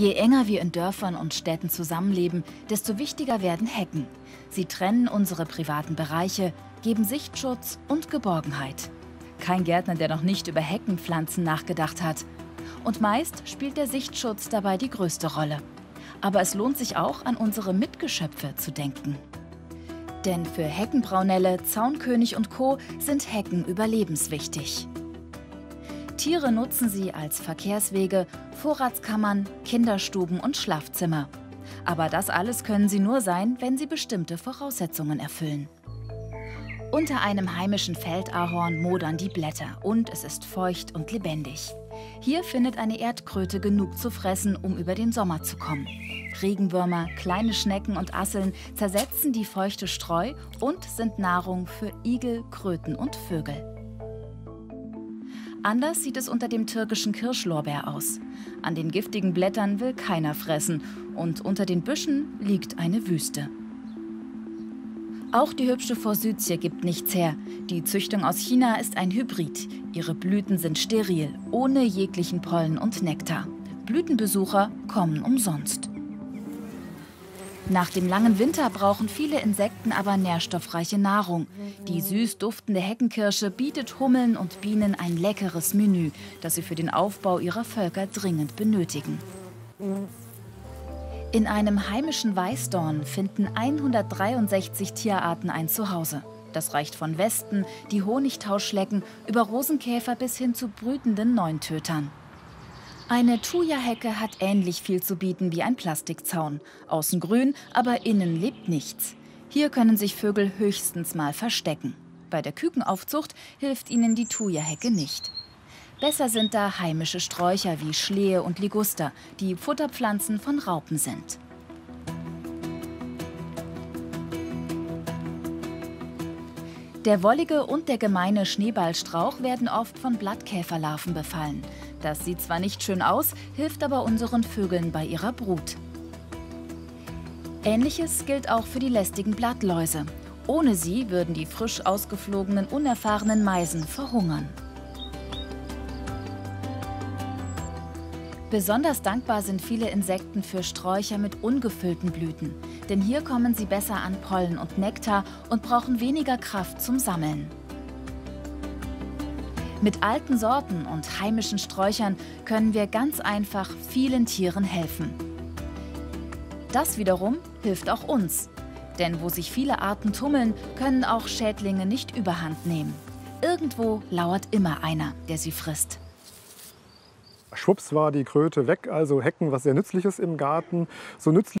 Je enger wir in Dörfern und Städten zusammenleben, desto wichtiger werden Hecken. Sie trennen unsere privaten Bereiche, geben Sichtschutz und Geborgenheit. Kein Gärtner, der noch nicht über Heckenpflanzen nachgedacht hat. Und meist spielt der Sichtschutz dabei die größte Rolle. Aber es lohnt sich auch, an unsere Mitgeschöpfe zu denken. Denn für Heckenbraunelle, Zaunkönig und Co. sind Hecken überlebenswichtig. Tiere nutzen sie als Verkehrswege, Vorratskammern, Kinderstuben und Schlafzimmer. Aber das alles können sie nur sein, wenn sie bestimmte Voraussetzungen erfüllen. Unter einem heimischen Feldahorn modern die Blätter und es ist feucht und lebendig. Hier findet eine Erdkröte genug zu fressen, um über den Sommer zu kommen. Regenwürmer, kleine Schnecken und Asseln zersetzen die feuchte Streu und sind Nahrung für Igel, Kröten und Vögel. Anders sieht es unter dem türkischen Kirschlorbeer aus. An den giftigen Blättern will keiner fressen und unter den Büschen liegt eine Wüste. Auch die hübsche Forsythie gibt nichts her. Die Züchtung aus China ist ein Hybrid. Ihre Blüten sind steril, ohne jeglichen Pollen und Nektar. Blütenbesucher kommen umsonst. Nach dem langen Winter brauchen viele Insekten aber nährstoffreiche Nahrung. Die süß duftende Heckenkirsche bietet Hummeln und Bienen ein leckeres Menü, das sie für den Aufbau ihrer Völker dringend benötigen. In einem heimischen Weißdorn finden 163 Tierarten ein Zuhause. Das reicht von Wespen, die Honigtauschlecken, über Rosenkäfer bis hin zu brütenden Neuntötern. Eine Thuja-Hecke hat ähnlich viel zu bieten wie ein Plastikzaun. Außen grün, aber innen lebt nichts. Hier können sich Vögel höchstens mal verstecken. Bei der Kükenaufzucht hilft ihnen die Thuja-Hecke nicht. Besser sind da heimische Sträucher wie Schlehe und Liguster, die Futterpflanzen von Raupen sind. Der wollige und der gemeine Schneeballstrauch werden oft von Blattkäferlarven befallen. Das sieht zwar nicht schön aus, hilft aber unseren Vögeln bei ihrer Brut. Ähnliches gilt auch für die lästigen Blattläuse. Ohne sie würden die frisch ausgeflogenen, unerfahrenen Meisen verhungern. Besonders dankbar sind viele Insekten für Sträucher mit ungefüllten Blüten, denn hier kommen sie besser an Pollen und Nektar und brauchen weniger Kraft zum Sammeln. Mit alten Sorten und heimischen Sträuchern können wir ganz einfach vielen Tieren helfen. Das wiederum hilft auch uns, denn wo sich viele Arten tummeln, können auch Schädlinge nicht überhand nehmen. Irgendwo lauert immer einer, der sie frisst. Schwupps war die Kröte weg, also Hecken, was sehr nützliches im Garten. So nützlich